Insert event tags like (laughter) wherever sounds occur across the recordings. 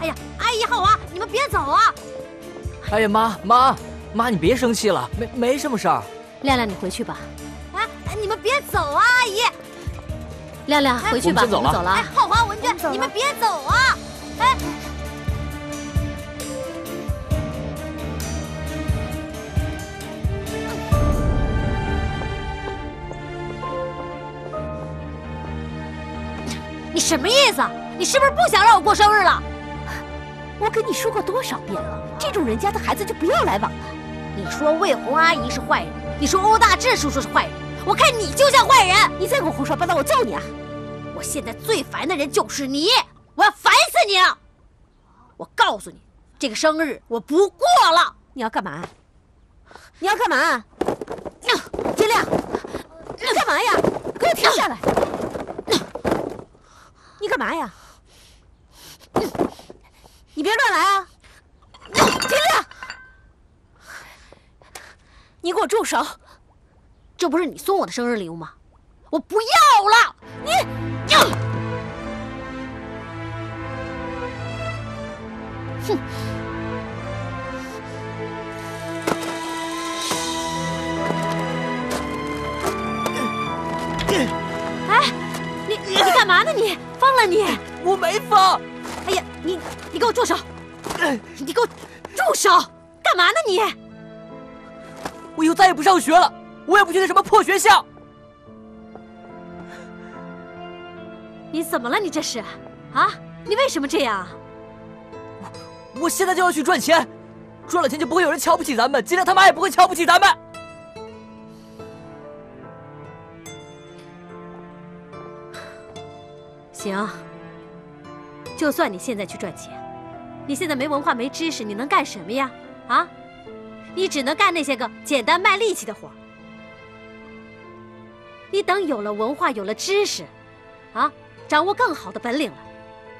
哎呀，阿姨、浩华，你们别走啊！哎呀，妈妈妈，你别生气了，没没什么事儿。亮亮，你回去吧。哎，你们别走啊，阿姨。亮亮，回去吧，我们走了。走了。哎，浩华、文娟，你们别走啊！哎。你什么意思？你是不是不想让我过生日了？我跟你说过多少遍了，这种人家的孩子就不要来往了。你说魏红阿姨是坏人，你说欧大志叔叔是坏人，我看你就像坏人。你再给我胡说八道，我揍你啊！我现在最烦的人就是你，我要烦死你！我告诉你，这个生日我不过了。你要干嘛？你要干嘛？金亮，你干嘛呀？给我停下来！你干嘛呀？你别乱来啊！金亮，你给我住手！这不是你送我的生日礼物吗？我不要了！你，哼！哎，你你干嘛呢？你疯了你？我没疯！哎呀，你你给我住手！你给我住手！干嘛呢你？我以后再也不上学了，我也不去那什么破学校。你怎么了？你这是啊？你为什么这样？我我现在就要去赚钱，赚了钱就不会有人瞧不起咱们，金亮他妈也不会瞧不起咱们。行，就算你现在去赚钱，你现在没文化没知识，你能干什么呀？啊？你只能干那些个简单卖力气的活。你等有了文化，有了知识，啊，掌握更好的本领了，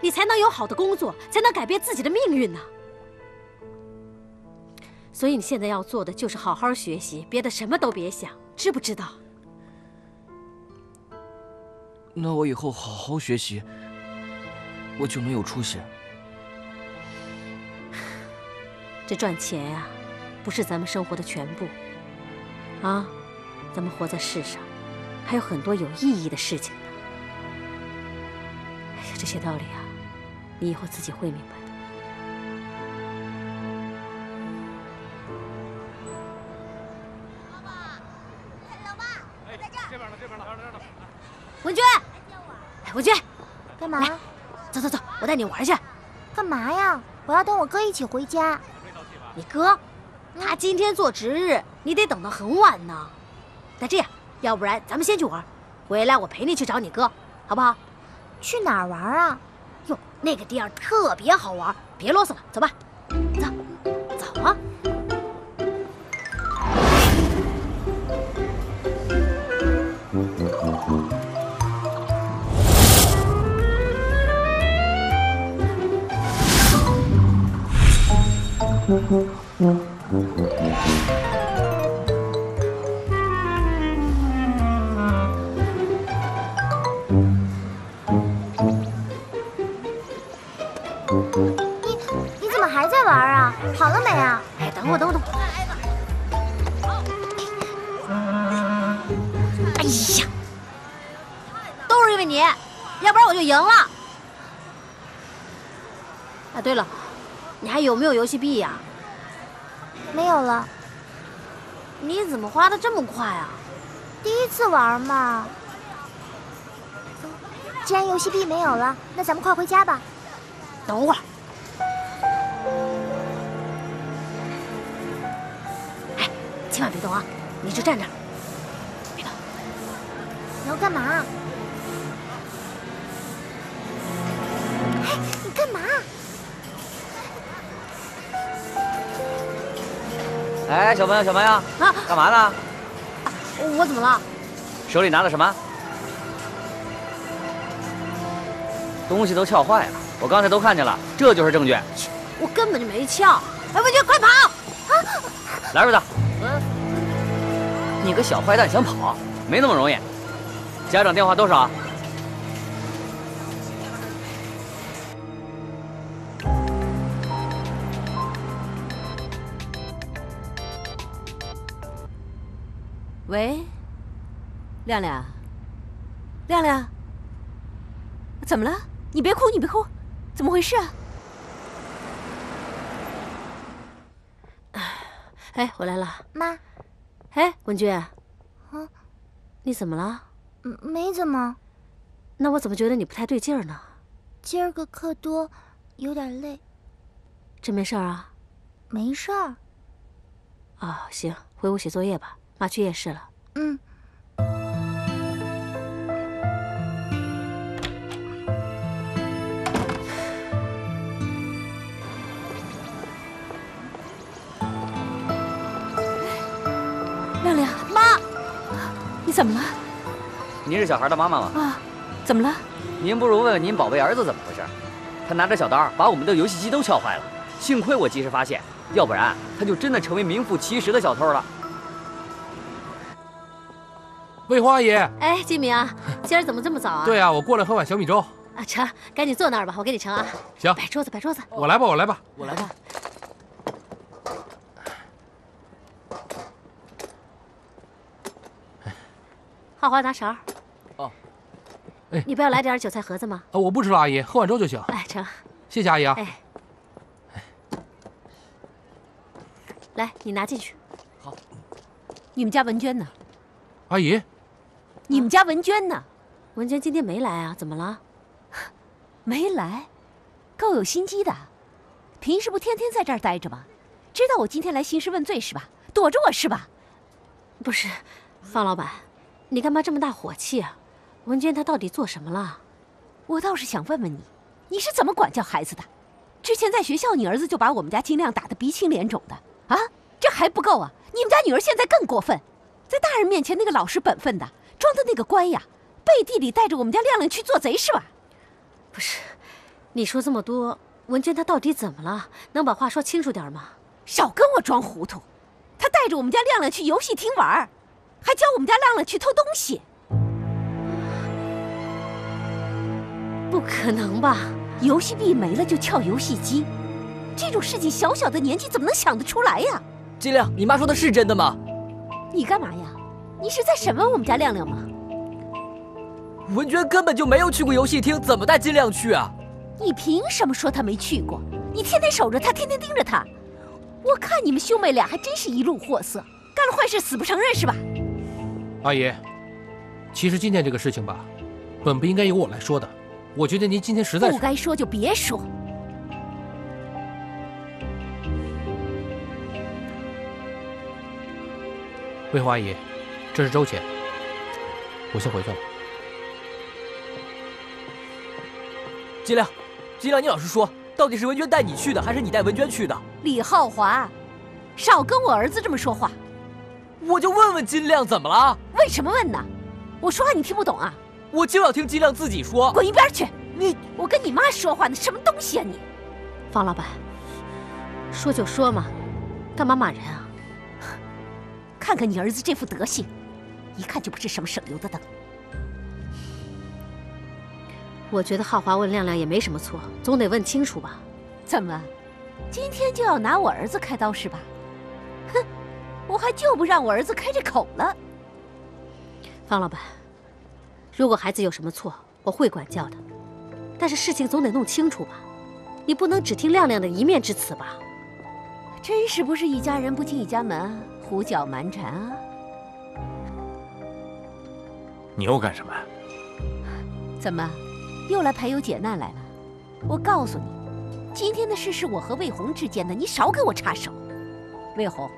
你才能有好的工作，才能改变自己的命运呢。所以你现在要做的就是好好学习，别的什么都别想，知不知道？那我以后好好学习，我就能有出息。这赚钱呀，不是咱们生活的全部。啊，咱们活在世上，还有很多有意义的事情呢。哎呀，这些道理啊，你以后自己会明白的。文娟，哎，文娟，干嘛？走走走，我带你玩去。干嘛呀？我要等我哥一起回家。你哥，他今天做值日，你得等到很晚呢。那这样，要不然咱们先去玩，回来我陪你去找你哥，好不好？去哪儿玩啊？哟，那个地儿特别好玩，别啰嗦了，走吧。等我，等我，等我。哎呀，都是因为你，要不然我就赢了。啊，对了，你还有没有游戏币呀？没有了。你怎么花的这么快啊？第一次玩嘛。既然游戏币没有了，那咱们快回家吧。等会儿。千万别动啊！你就站着，别动。你要干嘛？哎，你干嘛？哎，小朋友，小朋友，啊，干嘛呢？我怎么了？手里拿的什么？东西都撬坏了，我刚才都看见了，这就是证据。我根本就没撬。哎，文娟，快跑！啊，来住他。你个小坏蛋想跑没那么容易。家长电话多少？喂亮亮。亮亮怎么了？你别哭你别哭怎么回事啊？哎回来了。妈哎，文君，啊，你怎么了？嗯没怎么，那我怎么觉得你不太对劲儿呢？今儿个课多，有点累。真没事儿啊？没事儿。哦，行，回屋写作业吧。妈去夜市了。嗯。你怎么了？您是小孩的妈妈吗？啊，怎么了？您不如问问您宝贝儿子怎么回事。他拿着小刀把我们的游戏机都撬坏了，幸亏我及时发现，要不然他就真的成为名副其实的小偷了。魏花阿姨，哎，金明啊，今儿怎么这么早啊？对啊，我过来喝碗小米粥。啊，成，赶紧坐那儿吧，我给你盛啊。行，摆桌子，摆桌子。我来吧，我来吧。我来吧。浩华拿勺。哦。哎，你不要来点韭菜盒子吗？啊，我不吃了，阿姨，喝碗粥就行。哎，成。谢谢阿姨啊。哎。来，你拿进去。好。你们家文娟呢？阿姨。你们家文娟呢？文娟今天没来啊？怎么了？没来，够有心机的。平时不天天在这儿待着吗？知道我今天来兴师问罪是吧？躲着我是吧？不是，方老板，你干嘛这么大火气啊？文娟她到底做什么了？我倒是想问问你，你是怎么管教孩子的？之前在学校，你儿子就把我们家金亮打得鼻青脸肿的啊，这还不够啊！你们家女儿现在更过分，在大人面前那个老实本分的，装的那个乖呀，背地里带着我们家亮亮去做贼是吧？不是，你说这么多，文娟她到底怎么了？能把话说清楚点吗？少跟我装糊涂！她带着我们家亮亮去游戏厅玩，还教我们家亮亮去偷东西。不可能吧？游戏币没了就撬游戏机，这种事情小小的年纪怎么能想得出来呀？金亮，你妈说的是真的吗？你干嘛呀？你是在审问我们家亮亮吗？文娟根本就没有去过游戏厅，怎么带金亮去啊？你凭什么说他没去过？你天天守着他，天天盯着他，我看你们兄妹俩还真是一路货色，干了坏事死不承认是吧？阿姨，其实今天这个事情吧，本不应该由我来说的。我觉得您今天实在是不该说就别说。魏华阿姨，这是周钱，我先回去了。金亮，金亮，你老实说，到底是文娟带你去的，还是你带文娟去的？李浩华，少跟我儿子这么说话。我就问问金亮怎么了？为什么问呢？我说话你听不懂啊？我就要听金亮自己说。滚一边去！你，我跟你妈说话呢，什么东西啊你？方老板，说就说嘛，干嘛骂人啊？看看你儿子这副德行，一看就不是什么省油的灯。我觉得浩华问亮亮也没什么错，总得问清楚吧？怎么，今天就要拿我儿子开刀是吧？哼，我还就不让我儿子开这口了。方老板，如果孩子有什么错，我会管教的，但是事情总得弄清楚吧？你不能只听亮亮的一面之词吧？真是不是一家人不进一家门，胡搅蛮缠啊！你又干什么？怎么，又来排忧解难来了？我告诉你，今天的事是我和魏红之间的，你少给我插手。魏红，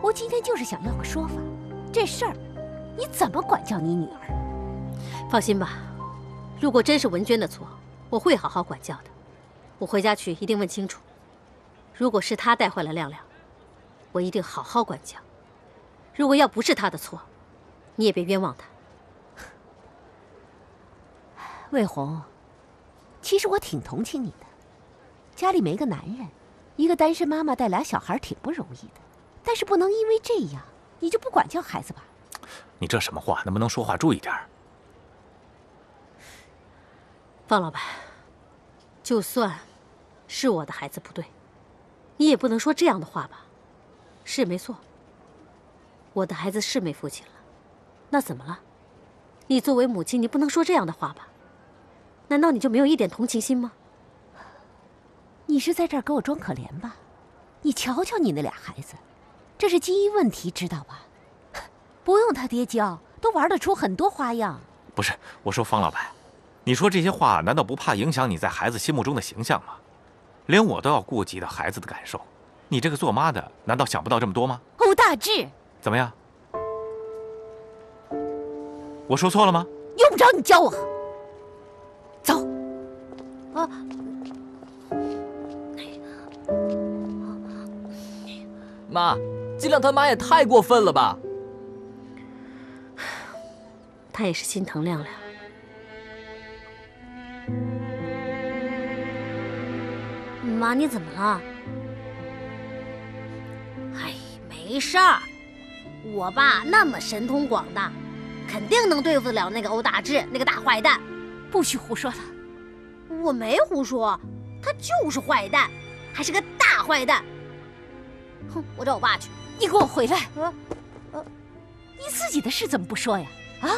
我今天就是想要个说法，这事儿你怎么管教你女儿？放心吧，如果真是文娟的错，我会好好管教的。我回家去一定问清楚。如果是她带坏了亮亮，我一定好好管教。如果要不是她的错，你也别冤枉她。魏红，其实我挺同情你的。家里没个男人，一个单身妈妈带俩小孩挺不容易的。但是不能因为这样，你就不管教孩子吧？你这什么话？能不能说话注意点？方老板，就算是我的孩子不对，你也不能说这样的话吧？是没错，我的孩子是没父亲了。那怎么了？你作为母亲，你不能说这样的话吧？难道你就没有一点同情心吗？你是在这儿给我装可怜吧？你瞧瞧你那俩孩子，这是基因问题，知道吧？(laughs) 不用他爹教，都玩得出很多花样。不是，我说方老板，你说这些话难道不怕影响你在孩子心目中的形象吗？连我都要顾及到孩子的感受，你这个做妈的难道想不到这么多吗？欧大志，怎么样？我说错了吗？用不着你教我。走。啊。妈，金亮他妈也太过分了吧！他也是心疼亮亮。妈，你怎么了？哎，没事儿，我爸那么神通广大，肯定能对付得了那个欧大志那个大坏蛋。不许胡说了，我没胡说，他就是坏蛋，还是个大坏蛋。哼，我找我爸去。你给我回来！呃，呃，你自己的事怎么不说呀？啊，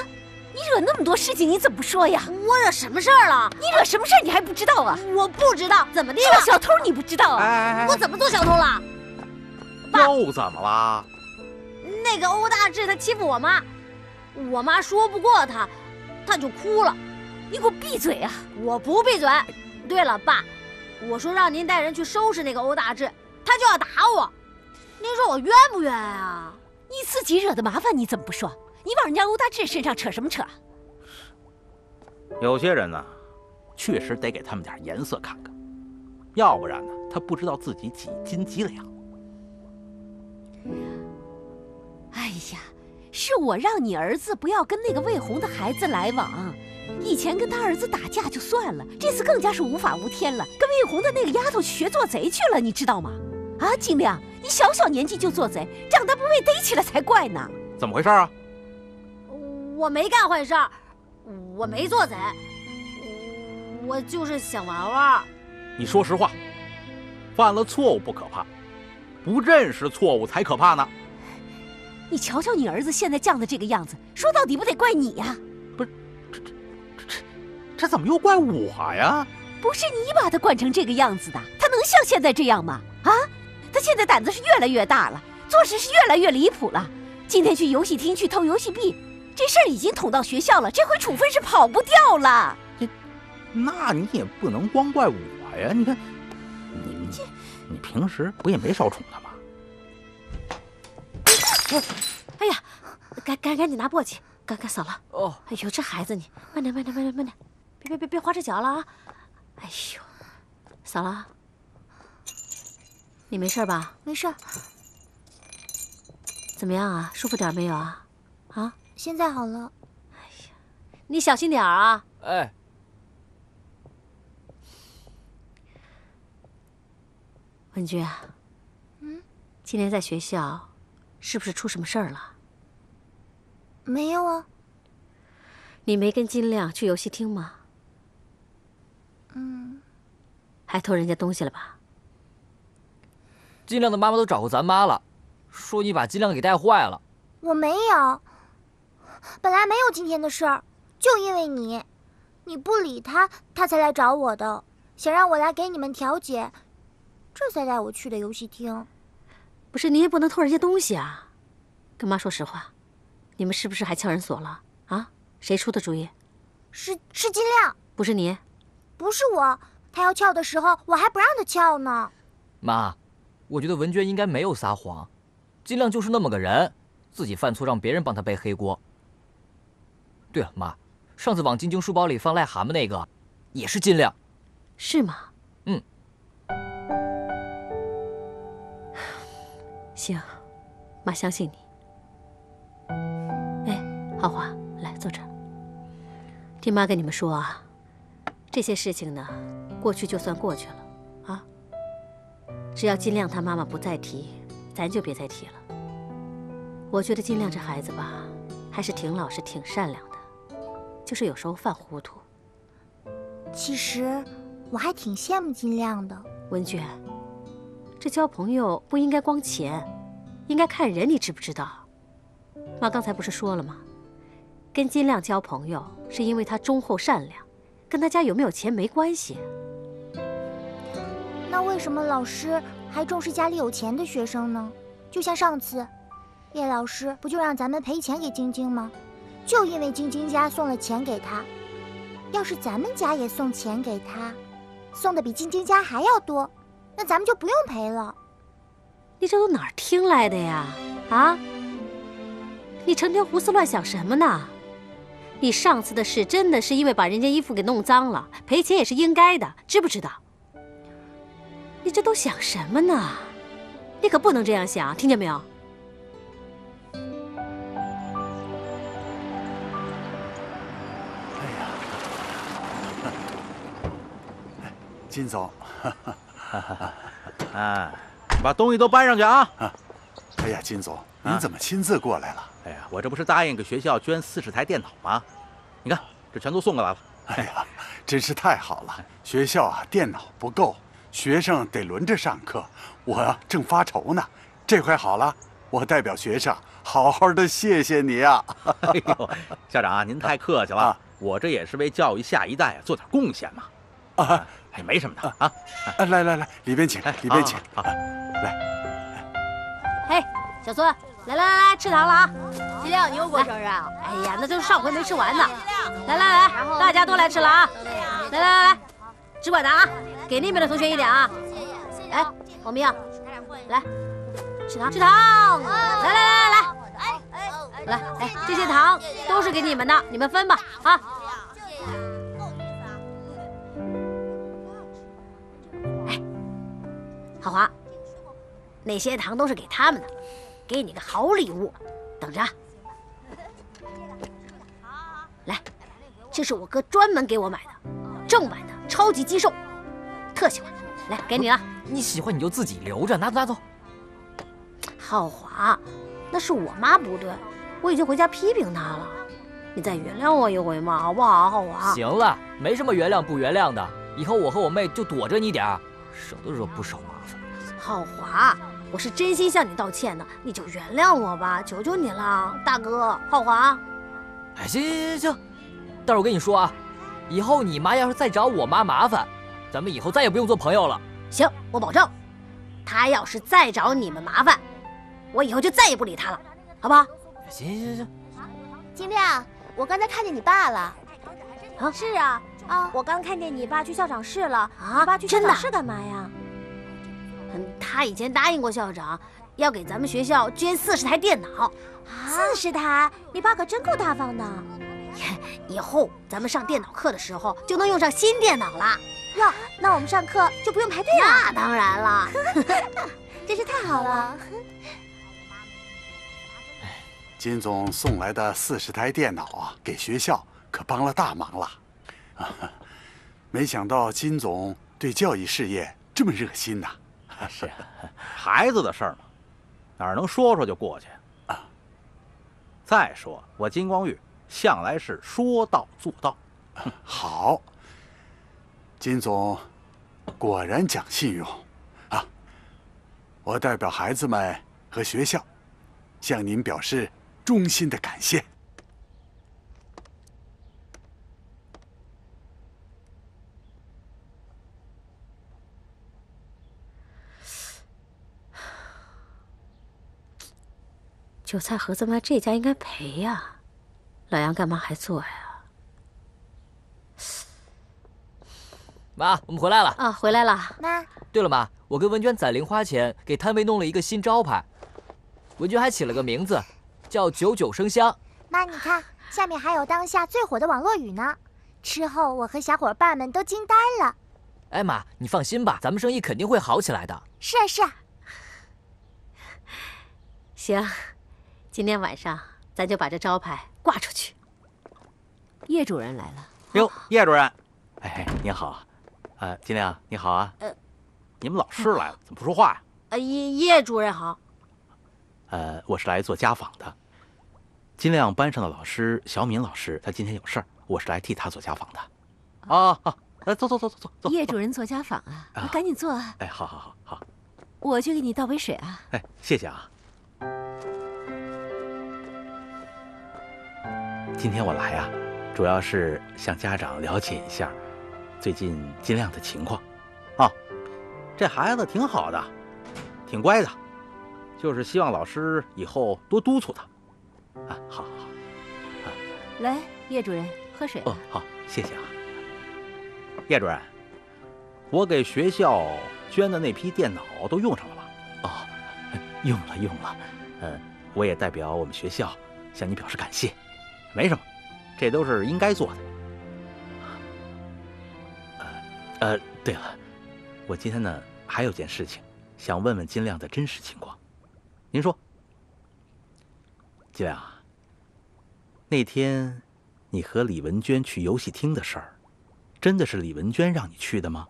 你惹那么多事情，你怎么不说呀？我惹什么事儿了？你惹什么事儿你还不知道啊？我不知道，怎么的？做小偷你不知道啊？哎我怎么做小偷了？爸，又怎么了？那个欧大志他欺负我妈，我妈说不过他，他就哭了。你给我闭嘴啊！我不闭嘴。对了，爸，我说让您带人去收拾那个欧大志，他就要打我。您说我冤不冤啊？你自己惹的麻烦，你怎么不说？你往人家欧大志身上扯什么扯？有些人呢，确实得给他们点颜色看看，要不然呢，他不知道自己几斤几两。哎呀，是我让你儿子不要跟那个魏红的孩子来往。以前跟他儿子打架就算了，这次更加是无法无天了，跟魏红的那个丫头去学做贼去了，你知道吗？啊，金亮，你小小年纪就做贼，长大不被逮起来才怪呢！怎么回事啊？我没干坏事，我没做贼，我就是想玩玩。你说实话，犯了错误不可怕，不认识错误才可怕呢。你瞧瞧你儿子现在犟的这个样子，说到底不得怪你呀？不是，这这这这这怎么又怪我呀？不是你把他惯成这个样子的，他能像现在这样吗？啊，他现在胆子是越来越大了，做事是越来越离谱了。今天去游戏厅去偷游戏币，这事儿已经捅到学校了，这回处分是跑不掉了。这，那你也不能光怪我呀！你看，你这，你平时不也没少宠他吗？哎呀，赶赶赶紧拿簸箕，赶赶扫了。哦，哎呦，这孩子你慢点慢点慢点慢点，别别别别划着脚了啊！哎呦，扫了。你没事吧？没事。怎么样啊？舒服点没有啊？啊？现在好了。哎呀，你小心点啊！哎。文君，嗯，今天在学校。是不是出什么事儿了？没有啊。你没跟金亮去游戏厅吗？嗯。还偷人家东西了吧？金亮的妈妈都找过咱妈了，说你把金亮给带坏了。我没有，本来没有今天的事儿，就因为你，你不理他，他才来找我的，想让我来给你们调解，这才带我去的游戏厅。不是你也不能偷人家东西啊！跟妈说实话，你们是不是还撬人锁了啊？谁出的主意？是是金亮，不是你，不是我。他要撬的时候，我还不让他撬呢。妈，我觉得文娟应该没有撒谎，金亮就是那么个人，自己犯错让别人帮他背黑锅。对了，妈，上次往晶晶书包里放癞蛤蟆那个，也是金亮，是吗？嗯。(sighs) 行，妈相信你。哎，浩华，来坐这儿。听妈跟你们说啊，这些事情呢，过去就算过去了啊。只要金亮他妈妈不再提，咱就别再提了。我觉得金亮这孩子吧，还是挺老实、挺善良的，就是有时候犯糊涂。其实我还挺羡慕金亮的，文娟。这交朋友不应该光钱，应该看人，你知不知道？妈刚才不是说了吗？跟金亮交朋友是因为他忠厚善良，跟他家有没有钱没关系。那为什么老师还重视家里有钱的学生呢？就像上次，叶老师不就让咱们赔钱给晶晶吗？就因为晶晶家送了钱给他，要是咱们家也送钱给他，送的比晶晶家还要多，那咱们就不用赔了。你这都哪儿听来的呀？啊！你成天胡思乱想什么呢？你上次的事真的是因为把人家衣服给弄脏了，赔钱也是应该的，知不知道？你这都想什么呢？你可不能这样想，听见没有？金总，(laughs) 哎，把东西都搬上去啊！哎呀，金总，您怎么亲自过来了？哎呀，我这不是答应给学校捐四十台电脑吗？你看，这全都送过来了。哎呀，真是太好了！学校啊，电脑不够，学生得轮着上课，我正发愁呢。这回好了，我代表学生好好的谢谢你啊！(laughs) 哎呦，校长啊，您太客气了，啊我这也是为教育下一代啊做点贡献嘛。啊，哎，没什么的啊。啊来来来，里边请，里边请。好，嘿，小孙，来来来来，吃糖了啊！金亮，你又过生日啊？哎呀，那就是上回没吃完呢。来来来，大家都来吃了啊！来来来来，只管拿啊，给那边的同学一点啊。哎，王明，来。吃糖吃糖，来来来来。来，来哎，这些糖都是给你们的，你们分吧啊。哎，浩华，那些糖都是给他们的，给你个好礼物，等着啊。来，这是我哥专门给我买的，正版的超级肌瘦，特喜欢。来，给你了。你喜欢你就自己留着，拿走拿走。浩华，那是我妈不对，我已经回家批评她了，你再原谅我一回嘛，好不好，浩华？行了，没什么原谅不原谅的，以后我和我妹就躲着你点儿，省得惹不少麻烦。浩华，我是真心向你道歉的，你就原谅我吧，求求你了，大哥。浩华，哎，行行行行，但是我跟你说啊，以后你妈要是再找我妈麻烦，咱们以后再也不用做朋友了。行，我保证，她要是再找你们麻烦，我以后就再也不理她了，好不好？行行行，金亮，我刚才看见你爸了。啊是啊，啊，我刚看见你爸去校长室了。啊你爸去校长室干嘛呀？嗯，他以前答应过校长，要给咱们学校捐四十台电脑，四十台，你爸可真够大方的。(laughs) 以后咱们上电脑课的时候就能用上新电脑了。哟，那我们上课就不用排队了，那当然了，(laughs) 真是太好了。金总送来的四十台电脑啊，给学校可帮了大忙了。啊，(laughs) 没想到金总对教育事业这么热心呐、是啊，孩子的事儿嘛，哪儿能说说就过去啊？再说我金光玉向来是说到做到。(laughs) 好，金总果然讲信用啊！我代表孩子们和学校，向您表示衷心的感谢。韭菜盒子妈这家应该赔呀，老杨干嘛还做呀？妈，我们回来了。啊，回来了。妈，对了，妈，我跟文娟攒零花钱给摊位弄了一个新招牌，文娟还起了个名字，叫“九九生香妈，你看下面还有当下最火的网络语呢。吃后我和小伙伴们都惊呆了。”。哎妈，你放心吧，咱们生意肯定会好起来的。是啊是啊，行，今天晚上咱就把这招牌挂出去。叶主任来了，哟，叶主任，哎，您好，呃，金亮，你好啊。呃，你们老师来了，怎么不说话呀？呃，叶叶主任好。呃，我是来做家访的。金亮班上的老师小敏老师，他今天有事儿，我是来替他做家访的。啊啊，来坐坐坐坐坐坐。叶主任做家访啊，赶紧坐啊，哎，好好好好，我去给你倒杯水啊。哎，谢谢啊。今天我来啊，主要是向家长了解一下最近金亮的情况。啊，这孩子挺好的，挺乖的，就是希望老师以后多督促他。啊，好好好。来，叶主任喝水。哦，好，谢谢啊。叶主任，我给学校捐的那批电脑都用上了吧？哦，用了用了。呃，我也代表我们学校向你表示感谢。没什么，这都是应该做的。呃，对了，我今天呢还有件事情，想问问金亮的真实情况。您说，金亮，那天你和李文娟去游戏厅的事儿，真的是李文娟让你去的吗？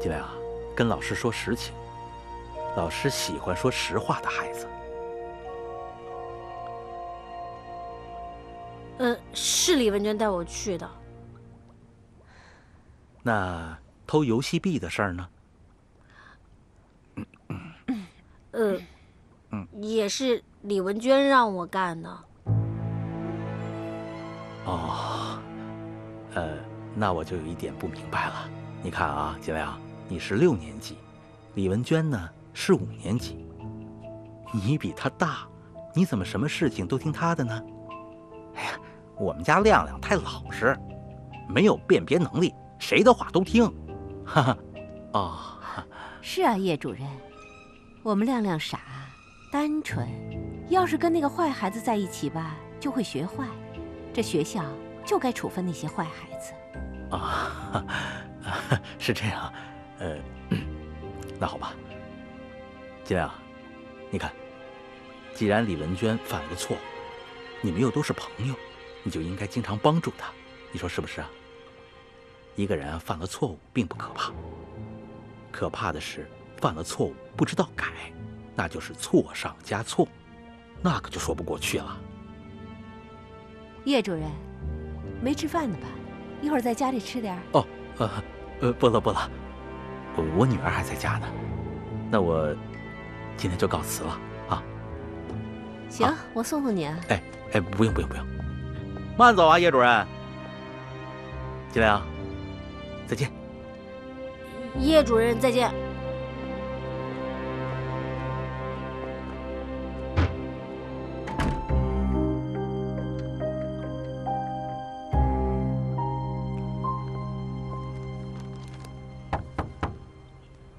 金亮，跟老师说实情。老师喜欢说实话的孩子。呃，是李文娟带我去的。那偷游戏币的事儿呢？(coughs) 呃，也是李文娟让我干的。哦，呃，那我就有一点不明白了。你看啊，金亮，你是六年级，李文娟呢？是五年级，你比他大，你怎么什么事情都听他的呢？哎呀，我们家亮亮太老实，没有辨别能力，谁的话都听。哈哈，哦，是啊，叶主任，我们亮亮傻，单纯，要是跟那个坏孩子在一起吧，就会学坏。这学校就该处分那些坏孩子。啊，(laughs) 是这样，呃，(coughs) 那好吧。金亮，你看，既然李文娟犯了个错误，你们又都是朋友，你就应该经常帮助她，你说是不是啊？一个人犯了错误并不可怕，可怕的是犯了错误不知道改，那就是错上加错，那可就说不过去了。叶主任，没吃饭呢吧？一会儿在家里吃点。哦，呃，呃，不了不了，我女儿还在家呢，那我。今天就告辞了啊！行，我送送你啊。哎哎，不用不用不用，慢走啊，叶主任。金亮，再见。叶主任，再见。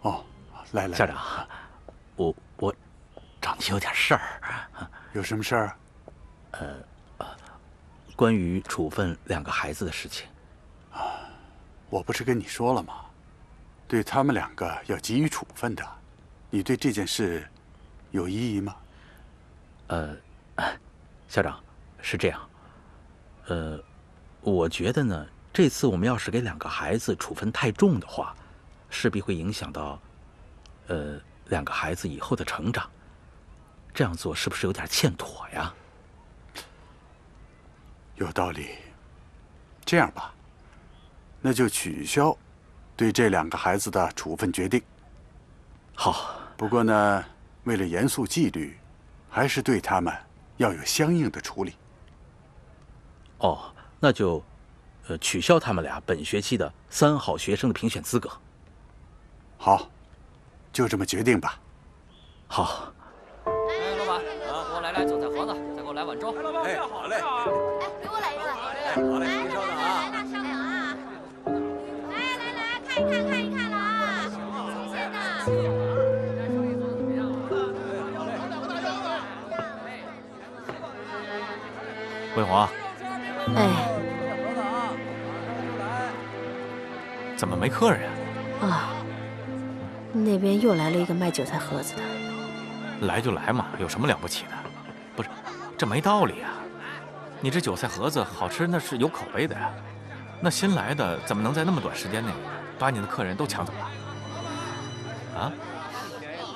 哦，来来，校长。有点事儿，有什么事儿？呃，关于处分两个孩子的事情。啊，我不是跟你说了吗？对他们两个要给予处分的。你对这件事有异议吗？呃，校长，是这样。呃，我觉得呢，这次我们要是给两个孩子处分太重的话，势必会影响到，呃，两个孩子以后的成长。这样做是不是有点欠妥呀？有道理。这样吧，那就取消对这两个孩子的处分决定。好。不过呢，为了严肃纪律，还是对他们要有相应的处理。哦，那就，呃，取消他们俩本学期的三好学生的评选资格。好，就这么决定吧。好。再给我来碗粥。哎，好嘞。哎，给我来一个。哎，好嘞，您稍等啊。来，稍等啊。来来来，看一看，看一看了啊。新鲜的。魏红。哎。怎么没客人啊？啊，那边又来了一个卖韭菜盒子的。来就来嘛，有什么了不起的？这没道理啊！你这韭菜盒子好吃，那是有口碑的呀。那新来的怎么能在那么短时间内把你的客人都抢走了？啊？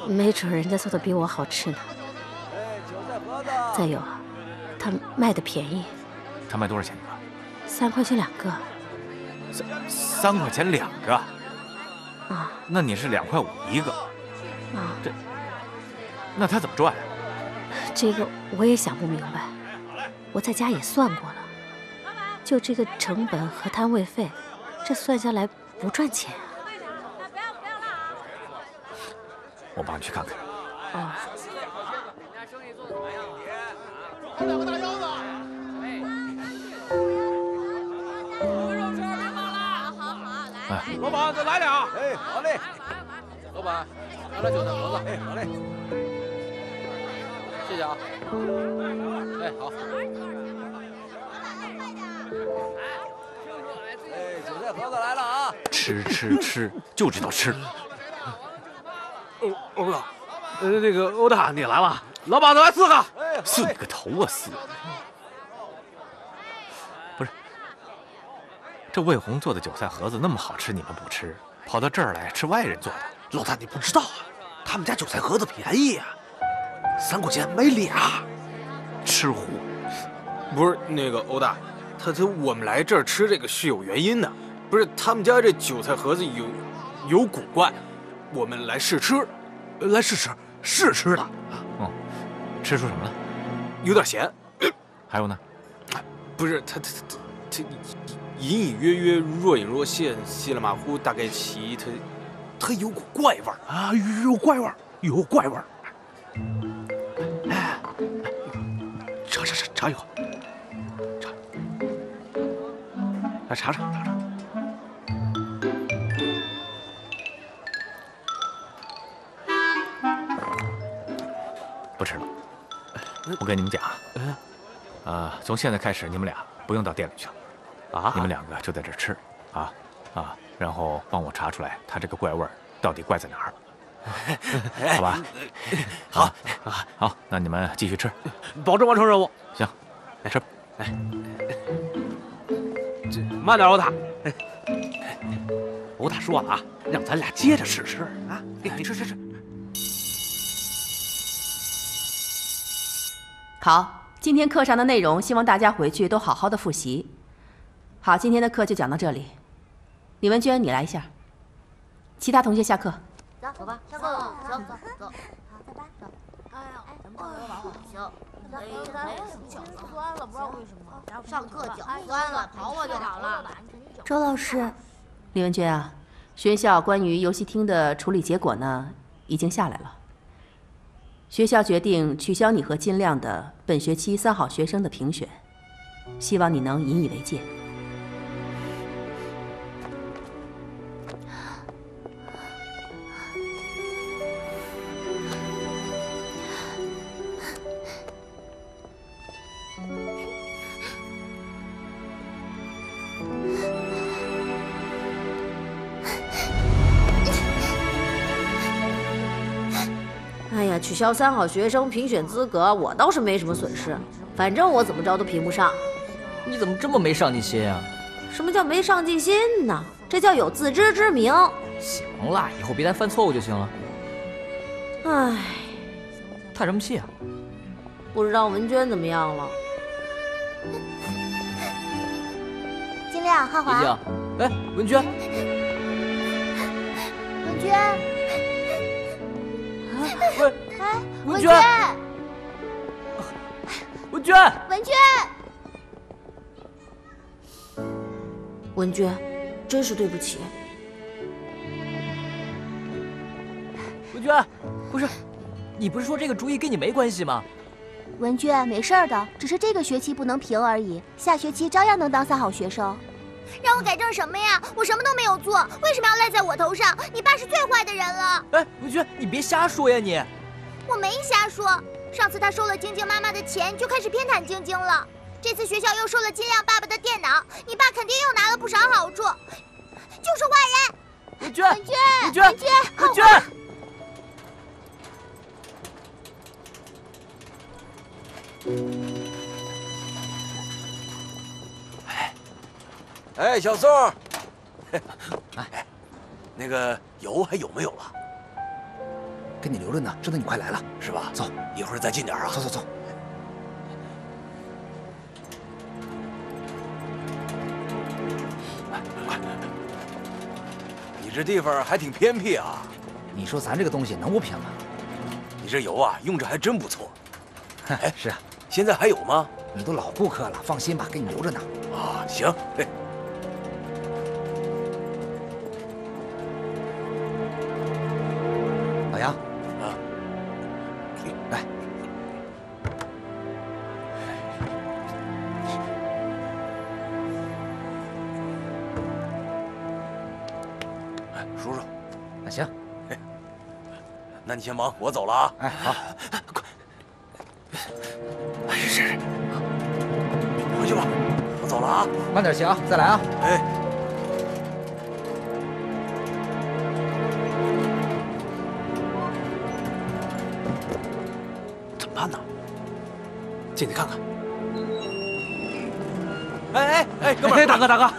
没准人家做的比我好吃呢。再有啊，他卖的便宜。他卖多少钱一个？三块钱两个。三三块钱两个？啊？那你是两块五一个？啊？这？那他怎么赚？这个我也想不明白。我在家也算过了，就这个成本和摊位费，这算下来不赚钱啊。我帮你去看看。哦。两个大腰子。哎，老板再来俩。哎，好嘞。老板，来俩韭菜盒子。哎，好嘞。谢谢啊。哎，好。哎，韭菜盒子来了啊！吃吃吃，就知道吃。欧欧大，呃，那个欧大你来了，老板再来四个。四你个头啊四！不是，这魏红做的韭菜盒子那么好吃，你们不吃，跑到这儿来吃外人做的。老大你不知道啊，他们家韭菜盒子便宜呀，三块钱买俩。吃货。不是那个欧大，他他我们来这儿吃这个是有原因的，不是他们家这韭菜盒子有有古怪，我们来试吃，来试吃试吃的。哦，吃出什么了？有点咸。(coughs) 还有呢？不是他他他他隐隐约约、若隐若现、稀里马虎，大概其他他有股怪味儿啊，有怪味儿，有怪味儿。尝一口，尝，来尝尝尝尝。不吃了。我跟你们讲，啊，啊从现在开始，你们俩不用到店里去了，啊，你们两个就在这吃，啊啊，然后帮我查出来他这个怪味到底怪在哪儿，好吧？好啊，好，那你们继续吃，保证完成任务。行，吃，来，这慢点，欧大。欧塔说了啊，让咱俩接着试吃啊，你吃吃吃。好，今天课上的内容，希望大家回去都好好的复习。好，今天的课就讲到这里。李文娟，你来一下。其他同学下课。走，走吧，下课了，走走走。好，拜拜，走。哎呀，咱们保保行。哎，脚酸了，不知道为什么。上课脚酸了，跑跑就好了。周老师，李文娟啊，学校关于游戏厅的处理结果呢，已经下来了。学校决定取消你和金亮的本学期三好学生的评选，希望你能引以为戒。消三好学生评选资格，我倒是没什么损失，反正我怎么着都评不上。你怎么这么没上进心啊？什么叫没上进心呢？这叫有自知之明。行了，以后别再犯错误就行了。唉，叹什么气啊？不知道文娟怎么样了？金亮、浩华。哎，文娟。文娟。喂，哎，文娟，文娟，文娟，文娟，真是对不起。文娟，不是，你不是说这个主意跟你没关系吗？文娟，没事的，只是这个学期不能评而已，下学期照样能当三好学生。让我改正什么呀？我什么都没有做，为什么要赖在我头上？你爸是最坏的人了。哎，文娟，你别瞎说呀你！我没瞎说，上次他收了晶晶妈妈的钱，就开始偏袒晶晶了。这次学校又收了金亮爸爸的电脑，你爸肯定又拿了不少好处，就是坏人。文娟，文娟，文娟，文娟，文娟。哎，小宋，(laughs) 哎，那个油还有没有了？跟你留着呢，知道你快来了，是吧？走，一会儿再近点啊。走走走。快！你这地方还挺偏僻啊。你说咱这个东西能不偏吗？你这油啊，用着还真不错。哎，是啊，现在还有吗？你都老顾客了，放心吧，给你留着呢。啊，行。哎，忙，我走了啊。哎，好，哎，是是，回去吧，我走了啊。慢点行啊，再来啊。哎。怎么办呢？进去看看。哎哎哎，哥们儿，大哥大哥，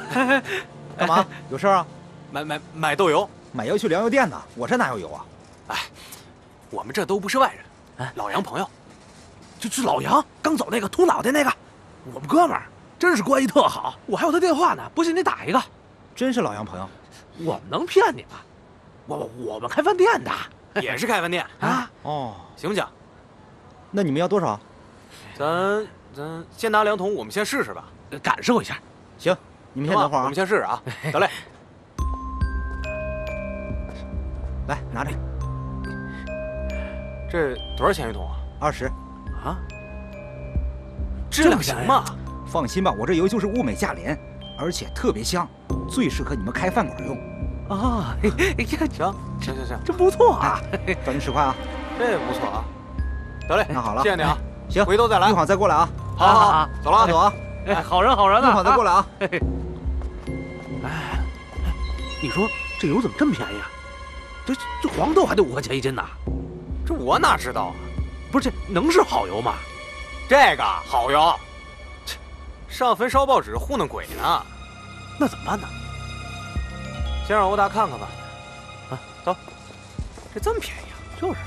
干嘛？有事啊？买买买豆油，买油去粮油店呢。我这哪有油啊？哎，我们这都不是外人，老杨朋友，就是老杨刚走那个秃脑袋那个，我们哥们儿，真是关系特好。我还有他电话呢，不信你打一个。真是老杨朋友？我们能骗你吗？我我们开饭店的，(laughs) 也是开饭店 (laughs) 啊。哦，行不行？那你们要多少？咱咱先拿两桶，我们先试试吧，感受一下。行，你们先等会儿啊。我们先试试啊。(laughs) 得嘞。来，拿着。这多少钱一桶啊？二十。啊？质量行吗？放心吧，我这油就是物美价廉，而且特别香，最适合你们开饭馆用。啊，行行行行，真不错啊！找你十块啊。这不错啊。得嘞，那好了，谢谢你啊。行，回头再来，一会儿再过来啊。好好好，走了，走啊。哎，好人好人呢，一会儿再过来啊。哎，你说这油怎么这么便宜啊？这这黄豆还得五块钱一斤呢。这我哪知道啊？不是这能是好油吗？这个好油，上坟烧报纸糊弄鬼呢。那怎么办呢？先让欧达看看吧。啊，走，这这么便宜啊？就是。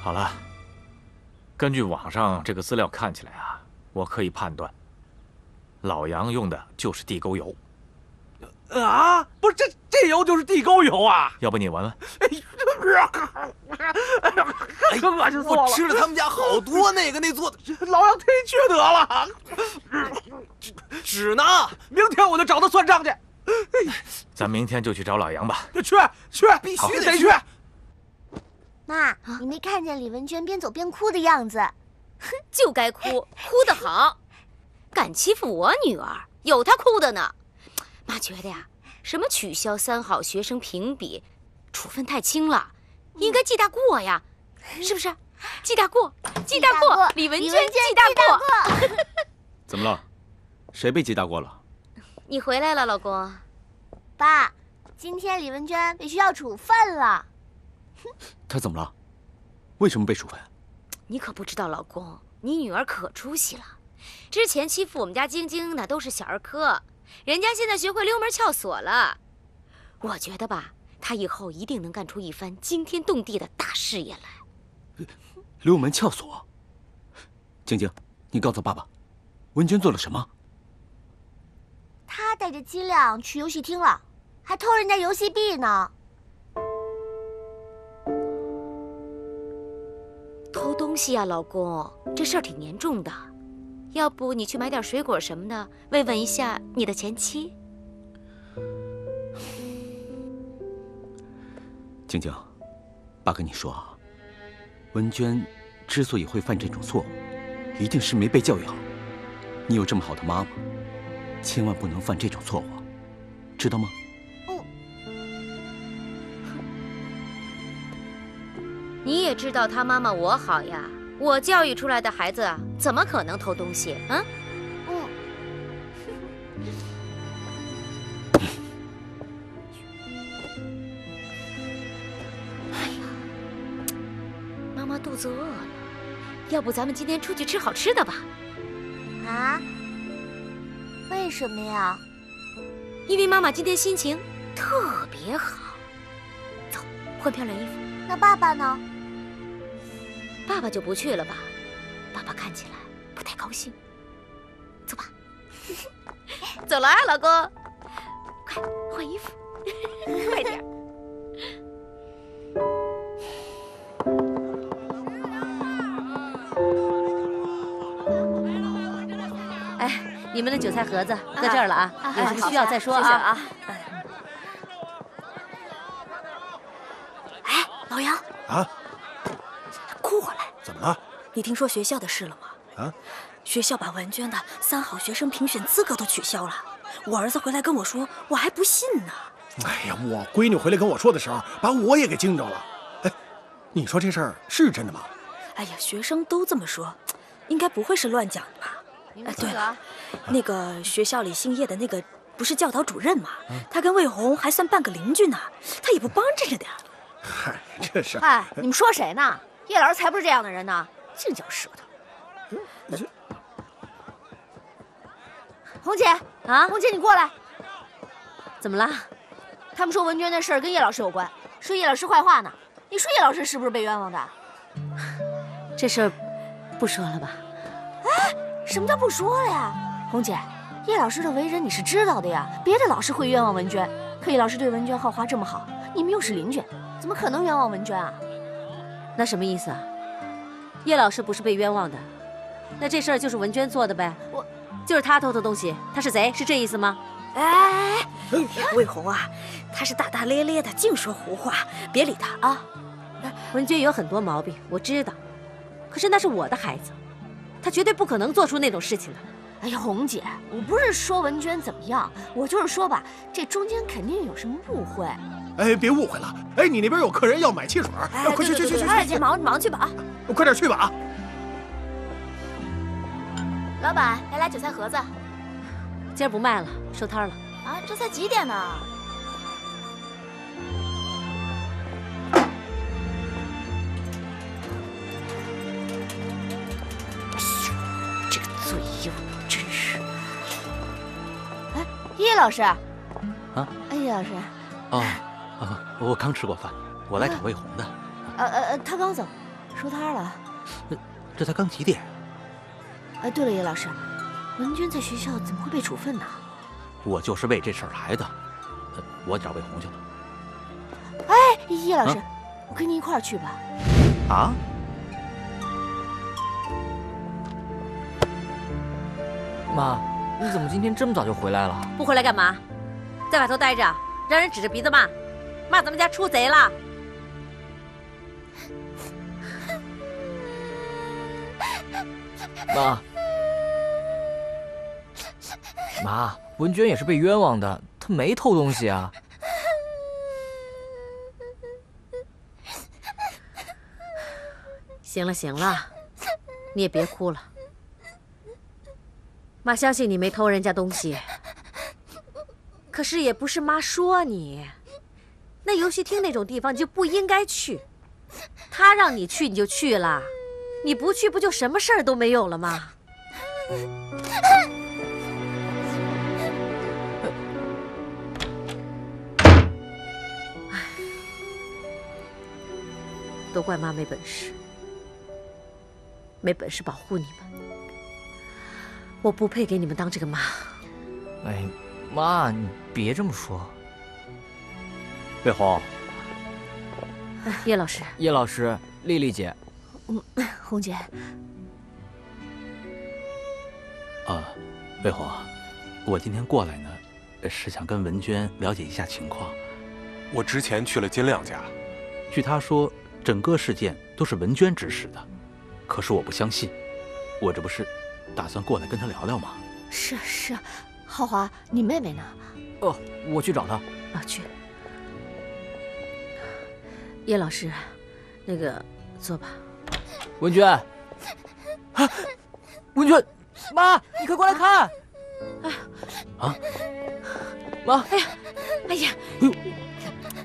好了，根据网上这个资料看起来啊，我可以判断，老杨用的就是地沟油。啊，不是这这油就是地沟油啊！要不你闻闻？哎呀，可恶心死我吃了他们家好多那个那做的，老杨忒缺德了。纸呢？明天我就找他算账去。咱明天就去找老杨吧。去去，必须得去。妈，你没看见李文娟边走边哭的样子？哼，(laughs) 就该哭，哭得好。敢欺负我女儿，有她哭的呢。妈觉得呀，什么取消三好学生评比，处分太轻了，应该记大过呀，是不是？记大过，记大过，李文娟记大过。怎么了？谁被记大过了？你回来了，老公。爸，今天李文娟被学校处分了。她怎么了？为什么被处分？你可不知道，老公，你女儿可出息了。之前欺负我们家晶晶那都是小儿科。人家现在学会溜门撬锁了，我觉得吧，他以后一定能干出一番惊天动地的大事业来。溜门撬锁，晶晶，你告诉爸爸，文娟做了什么？他带着金亮去游戏厅了，还偷人家游戏币呢。偷东西啊，老公，这事儿挺严重的。要不你去买点水果什么的，慰问一下你的前妻。晶晶，爸跟你说啊，文娟之所以会犯这种错误，一定是没被教育好。你有这么好的妈妈，千万不能犯这种错误，知道吗？嗯。(laughs) 你也知道他妈妈我好呀。我教育出来的孩子怎么可能偷东西啊？嗯。哎呀，妈妈肚子饿了，要不咱们今天出去吃好吃的吧？啊？为什么呀？因为妈妈今天心情特别好。走，换漂亮衣服。那爸爸呢？爸爸就不去了吧，爸爸看起来不太高兴。走吧，(laughs) 走了啊，老公，快换衣服，(laughs) 快点。哎，你们的韭菜盒子搁这儿了啊，有什么需要再说啊。你听说学校的事了吗？啊，学校把文娟的三好学生评选资格都取消了。我儿子回来跟我说，我还不信呢。哎呀，我闺女回来跟我说的时候，把我也给惊着了。哎，你说这事儿是真的吗？哎呀，学生都这么说，应该不会是乱讲的吧？哎，对了，那个学校里姓叶的那个不是教导主任吗？他跟魏红还算半个邻居呢，他也不帮着着点。嗨，这是哎，你们说谁呢？叶老师才不是这样的人呢，净嚼舌头。红姐啊，红姐你过来。怎么了？他们说文娟的事儿跟叶老师有关，说叶老师坏话呢。你说叶老师是不是被冤枉的？(sighs) 这事儿不说了吧？哎，什么叫不说了呀？红姐，叶老师的为人你是知道的呀。别的老师会冤枉文娟，可叶老师对文娟浩华这么好，你们又是邻居，怎么可能冤枉文娟啊？那什么意思啊？叶老师不是被冤枉的，那这事儿就是文娟做的呗？我就是她偷的东西，她是贼，是这意思吗？哎，魏红啊，她是大大咧咧的，净说胡话，别理她啊。文娟有很多毛病，我知道，可是那是我的孩子，她绝对不可能做出那种事情的。哎呀，红姐，我不是说文娟怎么样，我就是说吧，这中间肯定有什么误会。哎，别误会了。哎，你那边有客人要买汽水，哎，快去去去去哎，去，你忙忙去吧啊！快点去吧啊！老板，来俩韭菜盒子。今儿不卖了，收摊了。啊，这才几点呢？这个嘴油真是。哎，叶老师。啊。哎，叶老师。哦，啊，我刚吃过饭，我来找魏红的。呃呃呃，他刚走，收摊了。这才刚几点？哎，对了，叶老师，文娟在学校怎么会被处分呢？我就是为这事儿来的，呃我找魏红去了。哎，叶老师，啊我跟您一块儿去吧。啊？妈，你怎么今天这么早就回来了？不回来干嘛？在外头待着，让人指着鼻子骂，骂咱们家出贼了。妈，妈，文娟也是被冤枉的，她没偷东西啊。行了行了，你也别哭了。妈相信你没偷人家东西，可是也不是妈说你。那游戏厅那种地方你就不应该去，他让你去你就去了，你不去不就什么事儿都没有了吗？都怪妈没本事，没本事保护你们，我不配给你们当这个妈。哎，妈，你别这么说。魏红，哎叶老师，叶老师，丽丽姐，嗯，红姐，啊，魏红，我今天过来呢，是想跟文娟了解一下情况。我之前去了金亮家，据他说，整个事件都是文娟指使的，可是我不相信。我这不是打算过来跟他聊聊吗？是是，浩华，你妹妹呢？哦，我去找她。啊，去。叶老师，那个坐吧。文娟，啊，文娟，妈，你快过来看！哎，啊，妈，哎呀，哎呀，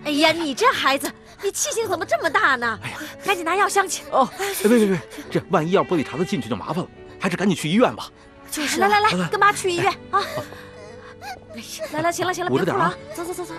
哎呀，你这孩子，你气性怎么这么大呢？哎呀，赶紧拿药箱去。哦，哎，别别别，这万一要玻璃碴子进去就麻烦了，还是赶紧去医院吧。就是，来来来，跟妈去医院啊！好来来，行了行了，别哭了啊，走走走走。